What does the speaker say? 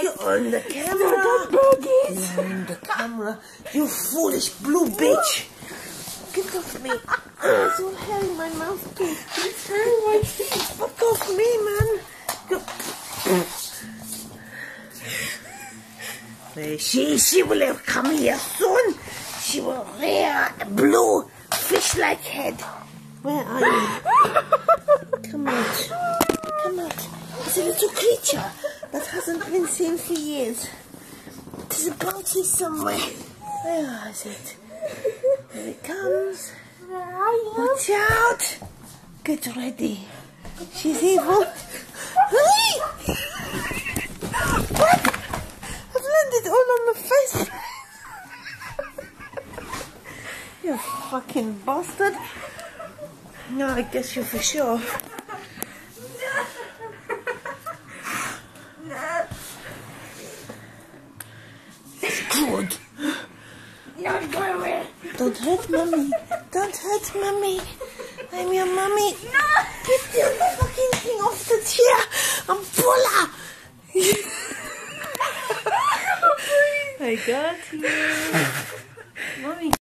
You're on the camera. You're on the camera. You foolish blue bitch. Get off me. It's all hair in my mouth too. It's hair in my teeth. Fuck off me, man. She, she will have come here soon. She will wear a blue fish-like head. Where are you? Come out. Come out. It's a little creature that hasn't been seen for years. Is about here somewhere. Where is it? Here it comes. Watch out! Get ready. She's evil. What? I've landed all on my face. you fucking bastard. No, I guess you're for sure. Don't hurt mommy. Don't hurt mommy. I'm your mommy. No! Get the fucking thing off the chair. I'm Paula. I got you. Mommy.